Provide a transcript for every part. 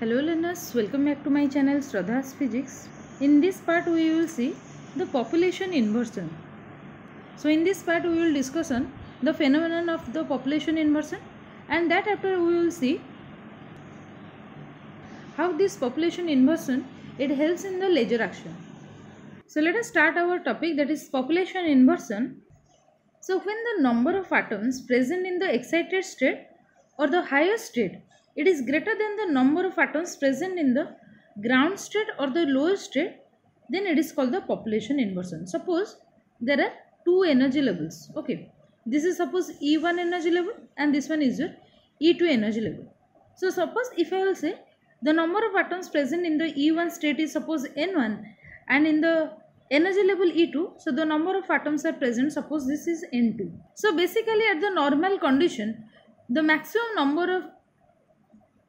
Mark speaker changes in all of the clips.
Speaker 1: Hello learners, welcome back to my channel Sradha's Physics. In this part we will see the population inversion. So in this part we will discuss on the phenomenon of the population inversion and that after we will see how this population inversion it helps in the laser action. So let us start our topic that is population inversion. So when the number of atoms present in the excited state or the higher state it is greater than the number of atoms present in the ground state or the lower state then it is called the population inversion. Suppose there are two energy levels okay. This is suppose e1 energy level and this one is your e2 energy level. So suppose if i will say the number of atoms present in the e1 state is suppose n1 and in the energy level e2 so the number of atoms are present suppose this is n2 so basically at the normal condition the maximum number of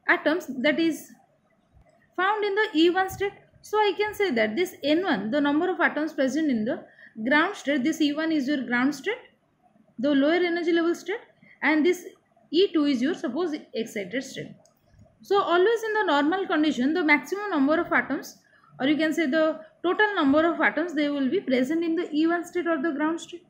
Speaker 1: atoms that is found in the E1 state. So I can say that this N1, the number of atoms present in the ground state, this E1 is your ground state, the lower energy level state and this E2 is your suppose excited state. So always in the normal condition, the maximum number of atoms or you can say the total number of atoms they will be present in the E1 state or the ground state.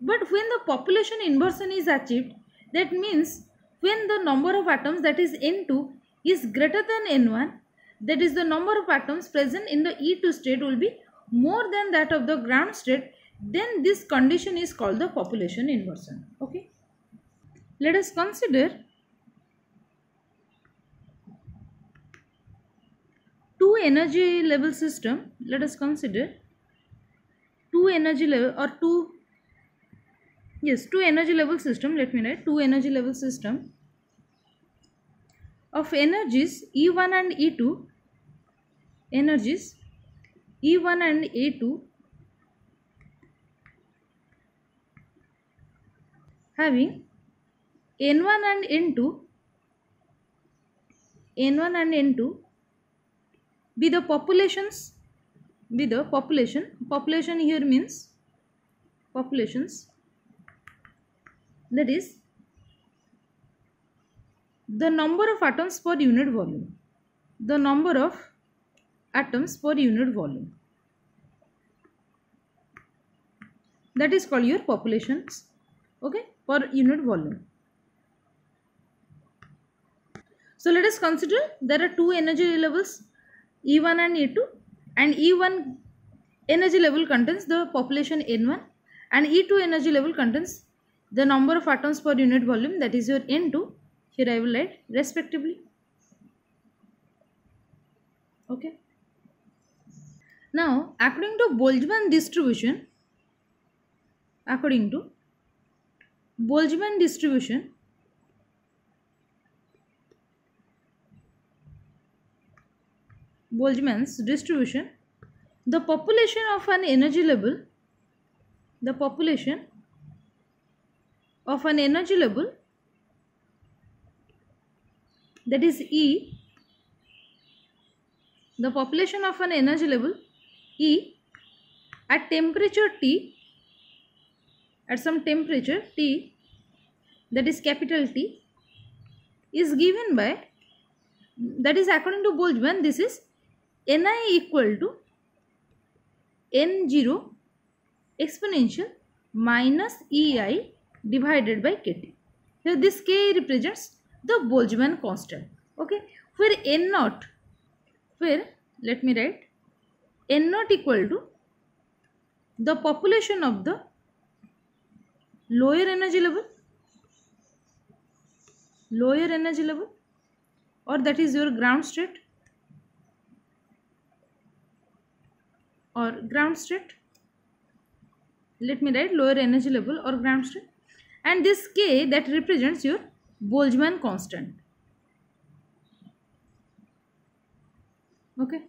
Speaker 1: But when the population inversion is achieved, that means when the number of atoms that is N2 is greater than N1 that is the number of atoms present in the E2 state will be more than that of the ground state then this condition is called the population inversion. Okay? Let us consider two energy level system. Let us consider two energy level or two yes two energy level system let me write two energy level system of energies E1 and E2 energies E1 and E2 having N1 and N2 N1 and N2 be the populations be the population. Population here means populations that is the number of atoms per unit volume. The number of atoms per unit volume. That is called your populations okay per unit volume. So let us consider there are two energy levels e1 and e2 and e1 energy level contains the population n1 and e2 energy level contains the number of atoms per unit volume that is your N2 here I will write respectively. Okay. Now according to Boltzmann distribution according to Boltzmann distribution Boltzmann's distribution the population of an energy level the population of an energy level that is E the population of an energy level E at temperature T at some temperature T that is capital T is given by that is according to Boltzmann this is Ni equal to N0 exponential minus EI divided by kt. Here this k represents the Boltzmann constant. Okay. Where n naught, where let me write n naught equal to the population of the lower energy level, lower energy level or that is your ground state or ground state let me write lower energy level or ground state and this k that represents your Boltzmann constant. Okay.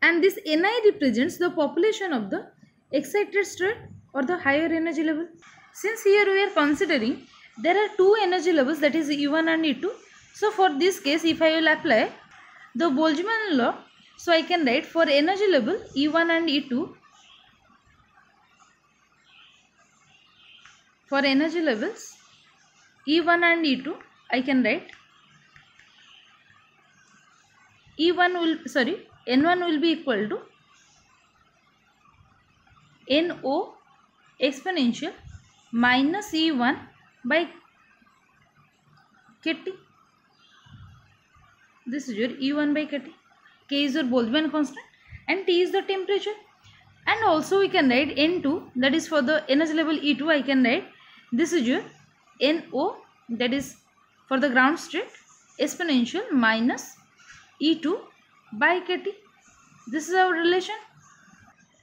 Speaker 1: And this Ni represents the population of the excited state or the higher energy level. Since here we are considering there are two energy levels that is E1 and E2. So for this case if I will apply the Boltzmann law so I can write for energy level E1 and E2 for energy levels E1 and E2 I can write E1 will sorry N1 will be equal to NO exponential minus E1 by KT. This is your E1 by KT. K is your Boltzmann constant and T is the temperature. And also we can write N2 that is for the energy level E2 I can write this is your NO that is for the ground state exponential minus E2 by KT. This is our relation.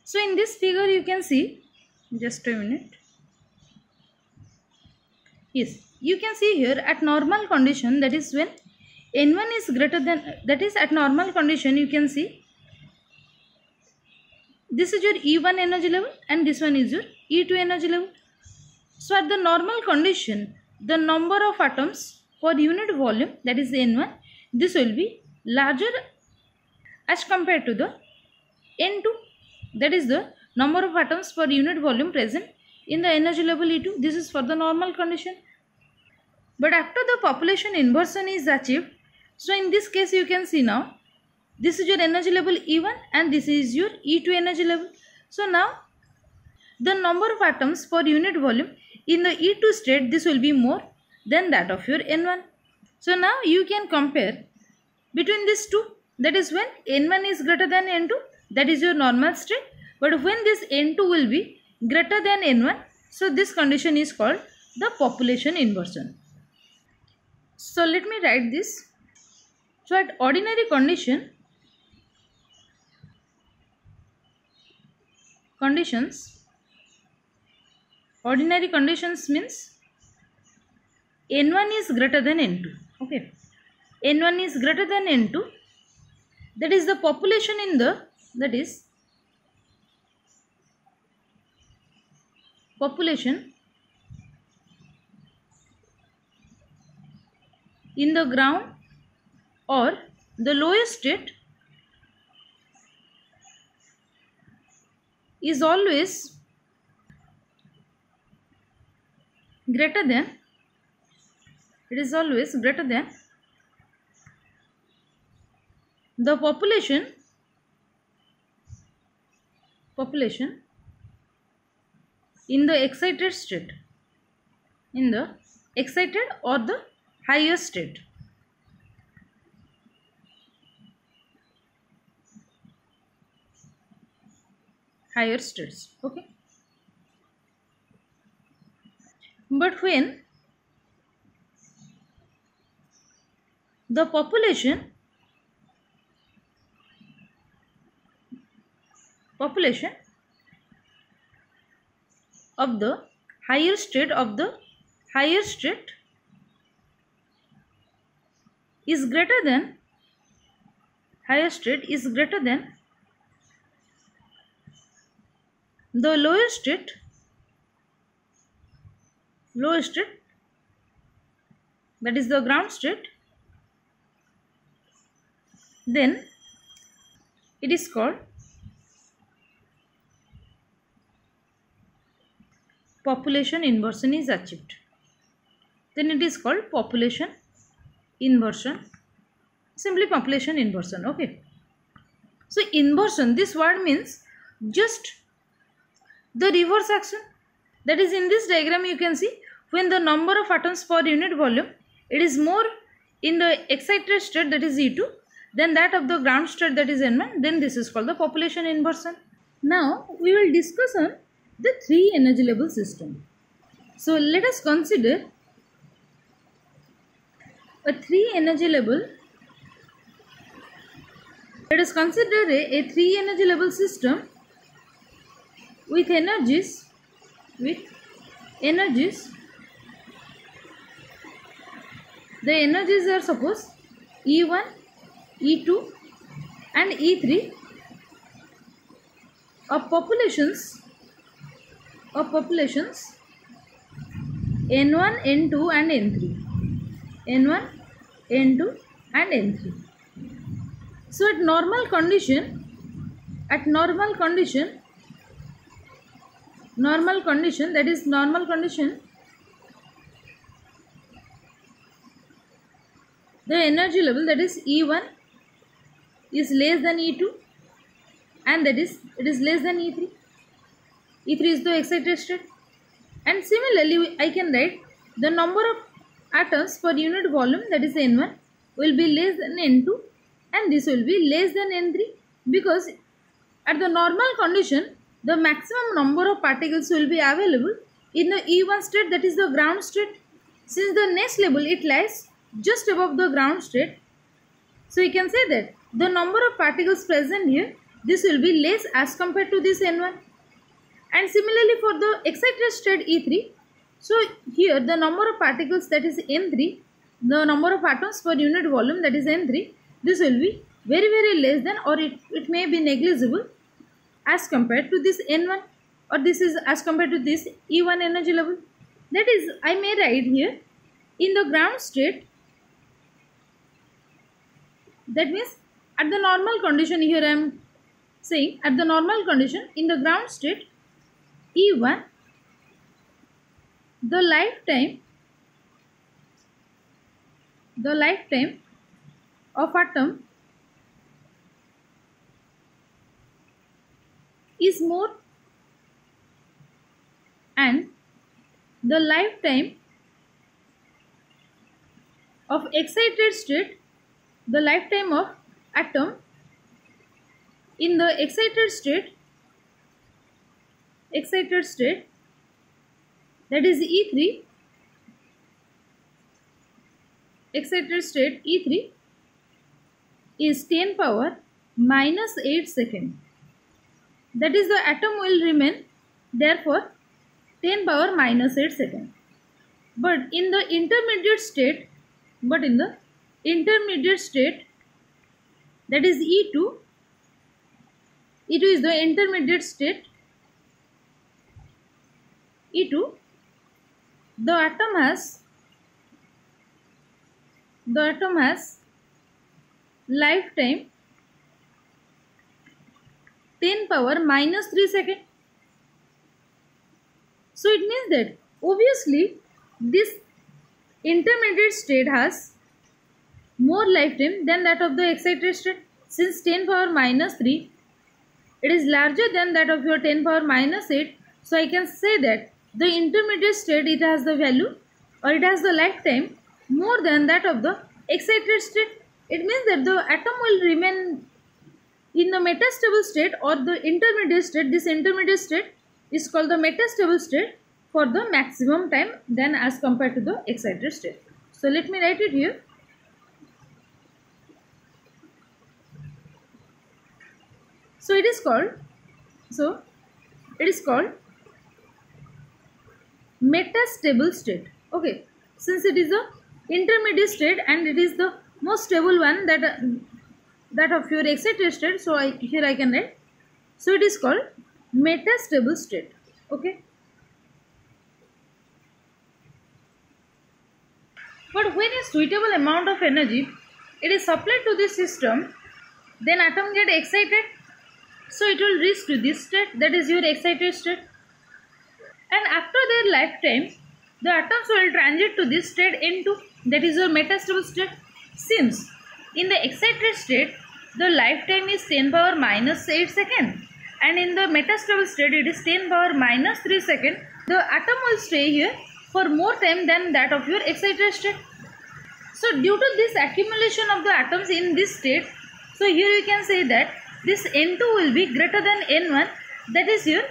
Speaker 1: So in this figure you can see just a minute. Yes, you can see here at normal condition that is when N1 is greater than that is at normal condition you can see. This is your E1 energy level and this one is your E2 energy level. So at the normal condition the number of atoms per unit volume that is N1 this will be larger as compared to the N2 that is the number of atoms per unit volume present in the energy level E2 this is for the normal condition. But after the population inversion is achieved so in this case you can see now this is your energy level E1 and this is your E2 energy level. So now the number of atoms per unit volume in the E2 state this will be more than that of your N1 so now you can compare between these two. That is when N1 is greater than N2 that is your normal state. But when this N2 will be greater than N1 so this condition is called the population inversion. So let me write this so at ordinary condition conditions ordinary conditions means n1 is greater than n2 okay? N1 is greater than n2 that is the population in the that is population in the ground or the lowest state is always greater than it is always greater than the population population in the excited state in the excited or the higher state higher states okay? But when the population population of the higher state of the higher state is greater than higher state is greater than the lowest state lowest state that is the ground state then it is called population inversion is achieved. Then it is called population inversion. Simply population inversion okay. So inversion this word means just the reverse action that is in this diagram you can see when the number of atoms per unit volume it is more in the excited state that is E2 than that of the ground state that is N1 then this is called the population inversion. Now we will discuss on the three energy level system. So let us consider a three energy level let us consider a, a three energy level system with energies. With energies. The energies are suppose E1, E2 and E3 of populations. Of populations. N1, N2 and N3 N1, N2 and N3 so at normal condition at normal condition normal condition that is normal condition the energy level that is E1 is less than E2 and that is it is less than E3 E3 is the excited state. And similarly I can write the number of atoms per unit volume that is N1 will be less than N2 and this will be less than N3 because at the normal condition the maximum number of particles will be available in the E1 state that is the ground state. Since the next level it lies just above the ground state so you can say that the number of particles present here this will be less as compared to this N1 and similarly for the excited state E3 so here the number of particles that is N3 the number of atoms per unit volume that is N3 this will be very very less than or it, it may be negligible as compared to this N1 or this is as compared to this E1 energy level? That is I may write here in the ground state that means at the normal condition here I am saying at the normal condition in the ground state E1 the lifetime the lifetime of atom is more and the lifetime of excited state the lifetime of atom in the excited state excited state that is E3 excited state E3 is 10 power minus 8 second that is the atom will remain therefore 10 power minus 8 second. But in the intermediate state but in the intermediate state that is E2 E2 is the intermediate state. E2 the atom has the atom has lifetime 10 power minus 3 second so it means that obviously this intermediate state has more lifetime than that of the excited state. Since 10 power minus 3, it is larger than that of your 10 power minus 8. So I can say that the intermediate state it has the value or it has the lifetime more than that of the excited state. It means that the atom will remain in the metastable state or the intermediate state. This intermediate state is called the metastable state for the maximum time than as compared to the excited state. So let me write it here. so it is called so it is called metastable state okay since it is a intermediate state and it is the most stable one that that of your excited state so I, here I can write so it is called metastable state okay but when a suitable amount of energy it is supplied to the system then atom get excited so it will reach to this state that is your excited state. And after their lifetime, the atoms will transit to this state into that is your metastable state. Since in the excited state, the lifetime is 10 power minus 8 second. And in the metastable state it is 10 power minus 3 second. The atom will stay here for more time than that of your excited state. So due to this accumulation of the atoms in this state, so here you can say that this n2 will be greater than n1 that is here.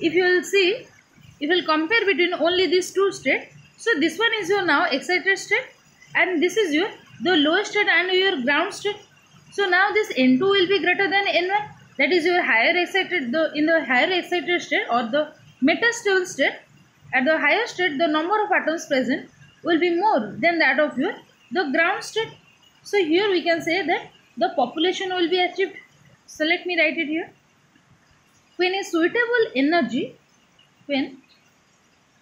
Speaker 1: If you will see if you will compare between only these two states so this one is your now excited state. And this is your the lowest state and your ground state so now this n2 will be greater than n1 that is your higher excited the in the higher excited state or the metastable state at the higher state the number of atoms present will be more than that of your the ground state. So here we can say that the population will be achieved. So let me write it here. When a suitable energy, when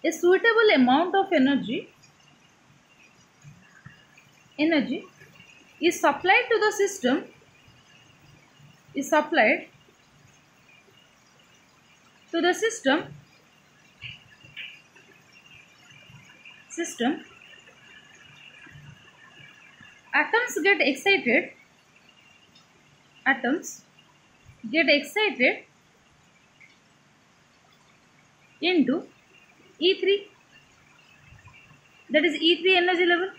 Speaker 1: a suitable amount of energy, energy is supplied to the system, is supplied to the system, system atoms get excited atoms get excited into E3 that is E3 energy level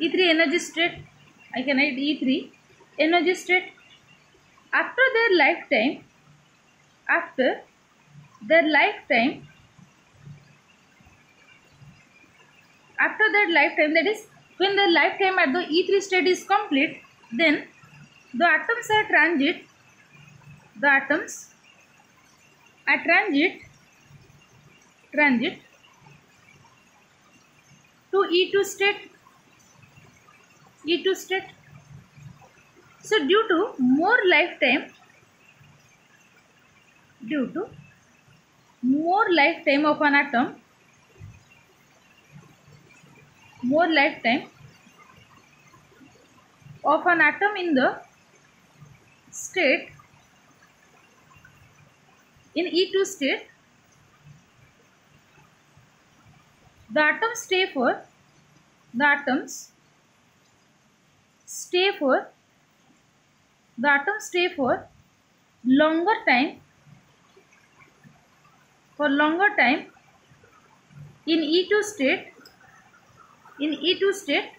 Speaker 1: E3 energy state I can write E3 energy state after their lifetime after their lifetime after that lifetime that is when the lifetime at the E3 state is complete then the atoms are transit the atoms are transit transit to E2 state E2 state so due to more lifetime due to more lifetime of an atom more lifetime of an atom in the state in E2 state the atoms stay for the atoms stay for the atoms stay for longer time for longer time in E2 state in E2 state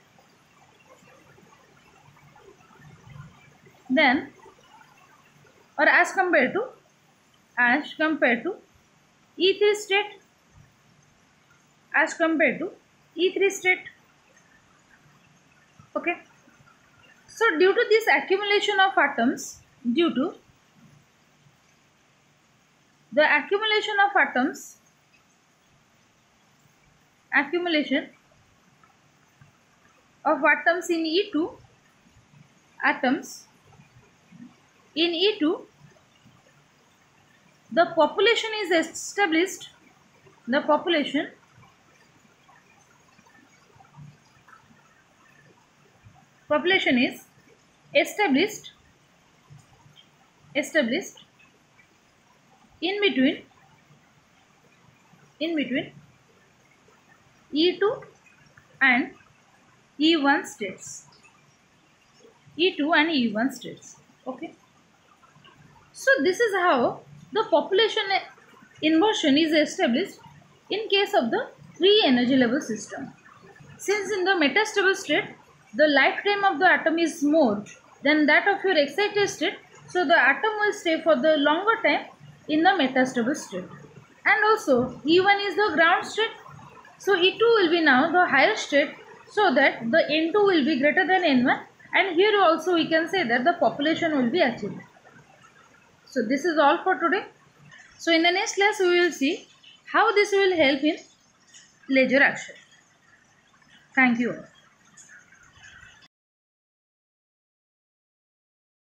Speaker 1: then or as compared to as compared to E3 state as compared to E3 state okay so due to this accumulation of atoms due to the accumulation of atoms accumulation of atoms in E2 atoms in E2 the population is established the population population is established established in between in between E2 and E1 states. E2 and E1 states. Okay. So this is how the population inversion is established in case of the three energy level system. Since in the metastable state, the lifetime of the atom is more than that of your excited state, so the atom will stay for the longer time in the metastable state. And also E1 is the ground state, so E2 will be now the higher state so that the N2 will be greater than N1 and here also we can say that the population will be achieved. So this is all for today. So in the next class we will see how this will help in laser action. Thank you.